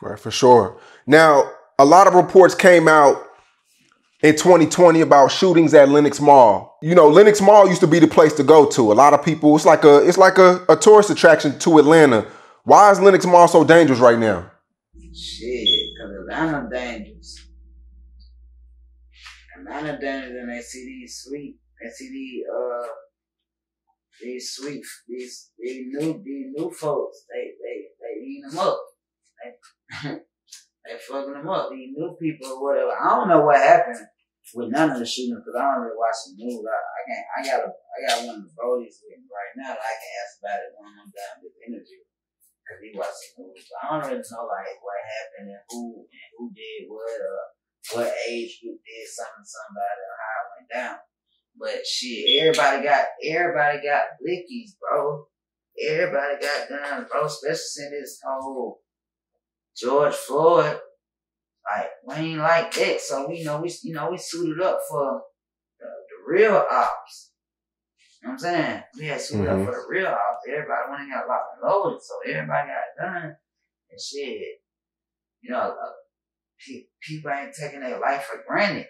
Right, for sure. Now, a lot of reports came out in 2020 about shootings at Lenox Mall. You know, Lenox Mall used to be the place to go to. A lot of people, it's like a it's like a, a tourist attraction to Atlanta. Why is Lenox Mall so dangerous right now? Shit, because Atlanta dangerous. Atlanta dangerous and they see these sweet, they see these, uh, these sweet, these, these new, these new folks, they, they, they eating them up. They, they fucking them up. These new people or whatever. I don't know what happened with none of the shootings because I don't really watch the news. I, I can't. I got a. I got one of the brodies with me right now. That I can ask about it when I'm done with the interview because he watches the news. I don't really know like what happened and who and who did what or what age group did something to somebody or how it went down. But shit, everybody got everybody got blickies, bro. Everybody got guns, bro. Especially in this whole George Floyd, like we ain't like that. So we know we you know we suited up for the, the real ops. You know what I'm saying? We had suited mm-hmm. up for the real ops. Everybody went and got locked and loaded, so everybody got done and shit. You know, uh, pe- people ain't taking their life for granted.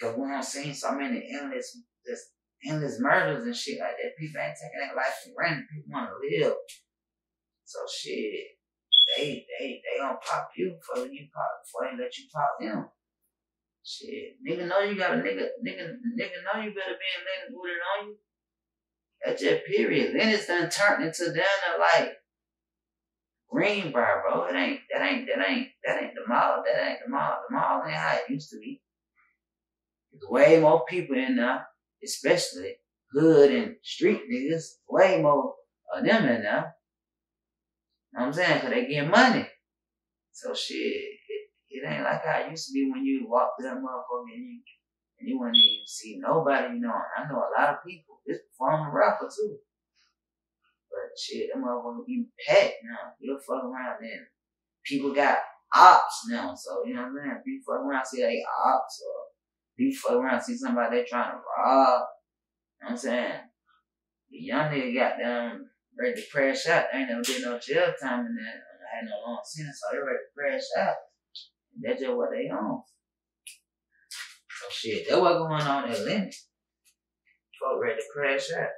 Cause we don't see so many endless, just endless murders and shit like that. People ain't taking their life for granted. People want to live. So shit, they they they gonna pop you before you pop before they let you pop them. Shit, nigga know you got a nigga nigga nigga know you better be in with it on you. That's just period. Lenox done turned into down there like Greenbriar, bro. It ain't that ain't that ain't that ain't the mall. That ain't the mall. The mall ain't how it used to be. Way more people in there, especially hood and street niggas. Way more of them in there. Know what I'm saying? Cause they get money. So shit, it, it ain't like how it used to be when you walk through that motherfucker and you, and you wouldn't even see nobody, you know. I know a lot of people. This performing rapper too. But shit, that motherfucker be packed now. You'll fuck around then. People got ops now, so you know what I'm saying? People fuck around see they ops or people fuck around see somebody they trying to rob. You know what I'm saying? The young nigga got them ready to crash out. They ain't never did no jail time in that. I had no long sentence, so they ready to crash out. That's just what they on. So shit, that's what going on at Lenox. Folk ready to crash out.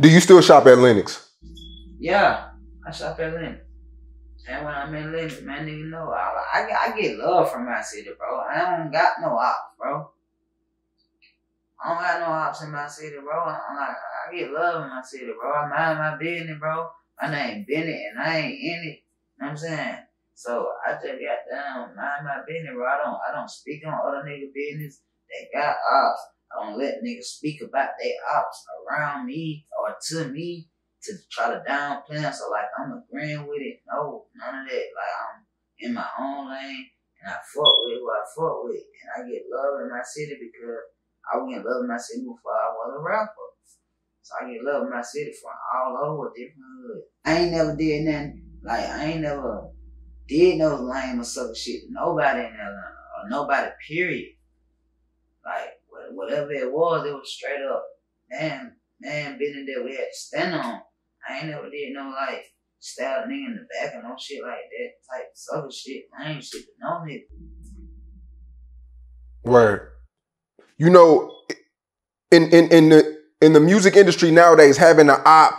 Do you still shop at Lenox? Yeah, I shop at Lenox. And when I'm in Lenox, man, nigga know I, I, I get love from my city, bro. I don't got no ops, bro. I don't got no ops in my city, bro. I'm like, I get love in my city, bro. I mind my business, bro. My name Bennett, and I ain't in it. You know what I'm saying? So I just got down, mind my business, bro. I don't, I don't speak on other nigga business. They got ops. I don't let niggas speak about their ops around me or to me to try to downplay. So like I'm agreeing with it. No, none of that. Like I'm in my own lane and I fuck with who I fuck with. And I get love in my city because I in love in my city before I was a rapper. So I get love in my city from all over different. I ain't never did nothing like I ain't never did no lame or sucker shit to nobody in Atlanta or nobody period. Like whatever it was, it was straight up man, man business that we had to stand on. I ain't never did no like stab nigga in the back and no shit like that type sucker shit, I ain't shit no nigga. Word you know, in in in the in the music industry nowadays, having an op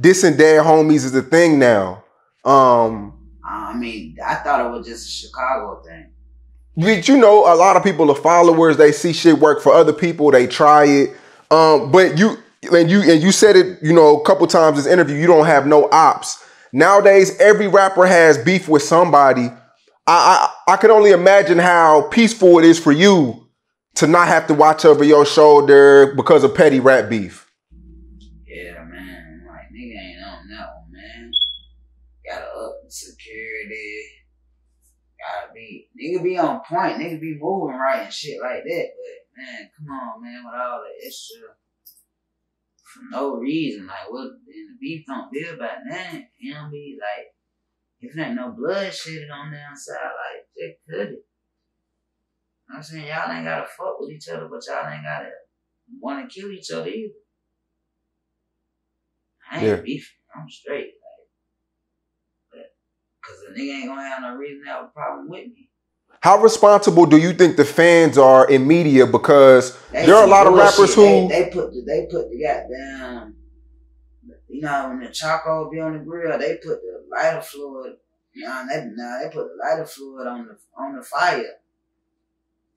dissing dead homies is a thing now. Um, I mean, I thought it was just a Chicago thing. But you know, a lot of people are followers. They see shit work for other people. They try it. Um, but you and you and you said it, you know, a couple times this interview. You don't have no ops nowadays. Every rapper has beef with somebody. I I, I can only imagine how peaceful it is for you to not have to watch over your shoulder because of petty rap beef. Yeah, man. Like nigga ain't on that one, man. Gotta up security. Gotta be nigga be on point. Nigga be moving right and shit like that. But man, come on, man, with all the extra for no reason. Like what And the beef don't be about that. You know what I mean? Like if there ain't no blood shit on the outside, like just cut it. I'm saying? Y'all ain't gotta fuck with each other, but y'all ain't gotta want to kill each other either. I ain't Yeah. beefing. I'm straight. Like, but, Cause the nigga ain't gonna have no reason to have a problem with me. How responsible do you think the fans are in media? Because They there are a lot of rappers who they, they put the they put the goddamn you know when the charcoal be on the grill they put the lighter fluid you know they nah, they put the lighter fluid on the on the fire.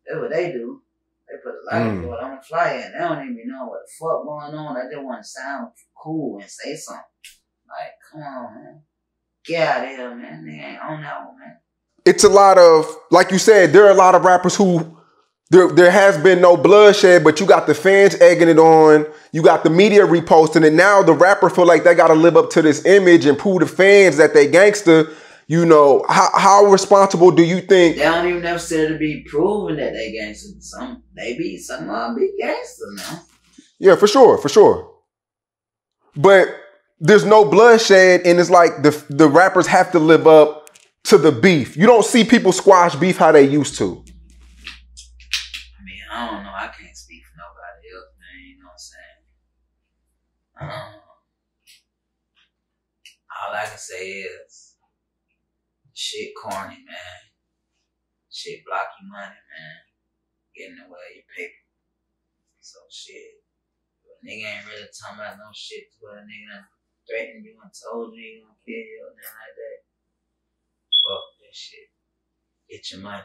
That's what they do. They put the lighter Mm. fluid on the fire and they don't even know what the fuck going on. They just want to sound cool and say something. Like, come on, man. Get out of here, man. They ain't on that one, man. It's a lot of like you said, there are a lot of rappers who there there has been no bloodshed, but you got the fans egging it on, you got the media reposting it. Now the rapper feel like they gotta live up to this image and prove the fans that they gangster. You know, how how responsible do you think They don't even necessarily to be proving that they gangster. Some maybe be some of them be gangster now. Yeah, for sure, for sure. But there's no bloodshed, and it's like the the rappers have to live up to the beef. You don't see people squash beef how they used to. I mean, I don't know. I can't speak for nobody else, man. You know what I'm saying? Um, all I can say is, shit corny, man. Shit block your money, man. Getting away with your paper. So shit. Nigga ain't really talking about no shit to a nigga done threatened you and told you he gonna kill you or nothing like that. That shit. Get your money.